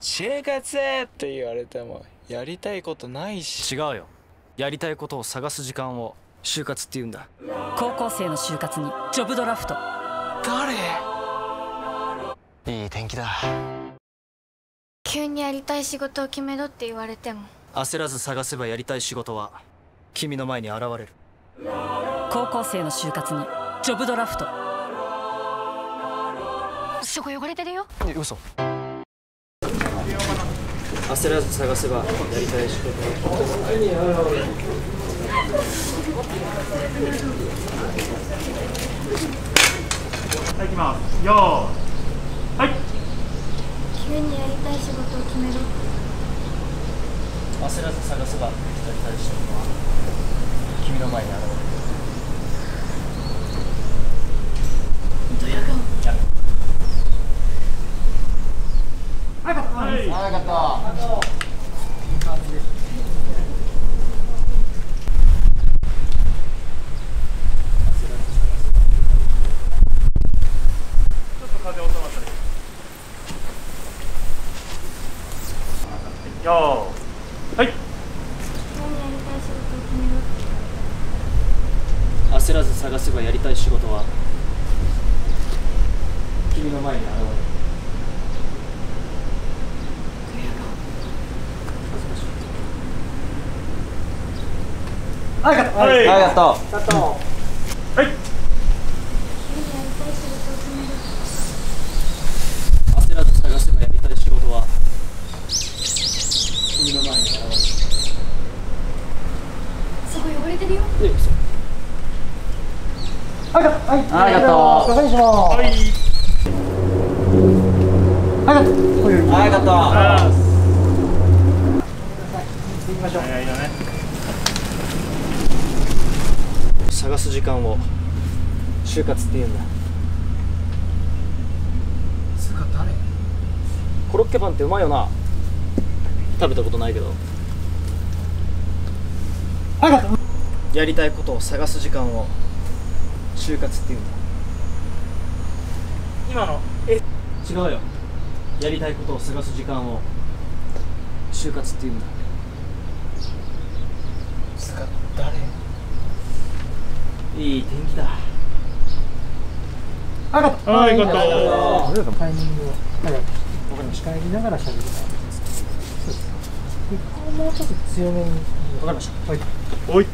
就活って言われてもやりたいことないし。違うよ。やりたいことを探す時間を就活って言うんだ。高校生の就活にジョブドラフト。誰？いい天気だ。急にやりたい仕事を決めろって言われても。焦らず探せばやりたい仕事は君の前に現れる。高校生の就活にジョブドラフト。そこ汚れてるよ。え嘘焦らず探せばやりたい仕事はい、行きます。よー。はい。急にやりたい仕事を決めろ焦らず探せばやりたい仕事は君の前に現れるはい。ちょっと風収まった焦らず探せばやりたい仕事は。君の前に現れるはい。はい。ありがとう。はい。急にやりたい。仕事を決めろ焦らず探せばやりたい。仕事は君の前に現れるそこ汚れてるよえ嘘はい。ありがとうはい。ありがとうあー行きましょう。早い。よね。探す時間を就活って言うんだ。つか誰？コロッケパンってうまいよな。食べたことないけど。やりたいことを探す時間を就活って言うんだ。今の違うよ。やりたいことを探す時間を就活って言うんだ。誰？いい天気だはい、よかった。タイミングを、はい、わかりました。帰りながら喋る感じですか。そうです。で、こうもうちょっと強めに。わかりましたはい。おい。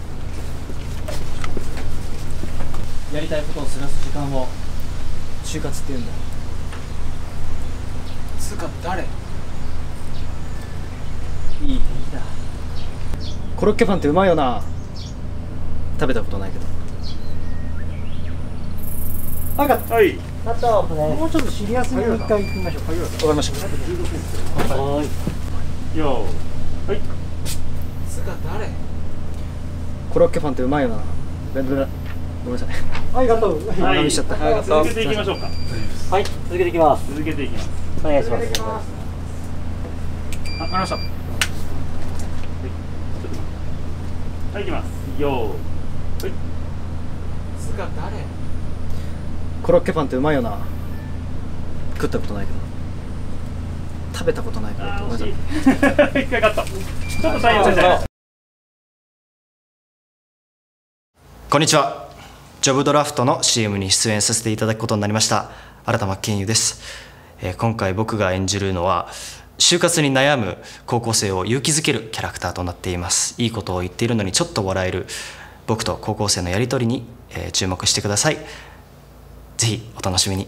やりたいことを探す時間を就活って言うんだつか誰？いい天気だコロッケパンってうまいよな食べたことないけどはい。あと、もうちょっとシリアスに一回行きましょう。はい。わかりましたはいよーい。はい。つか誰？コロッケパンってうまいよなごめんなさいありがとう。は長見しちゃったはい続けていきましょうか。はい、続けていきます。続けていきます。お願いします。あ、わかりました。はい。行きます。よーい。はい。つか誰？コロッケパンってうまいよな。食ったことないけど。食べたことないからごめんい。一回カット。ちょっと採用先生。こんにちは。ジョブドラフトの CM に出演させていただくことになりました。新田真剣佑です、えー今回僕が演じるのは就活に悩む高校生を勇気づけるキャラクターとなっています。いいことを言っているのにちょっと笑える僕と高校生のやり取りに、えー注目してくださいぜひお楽しみに。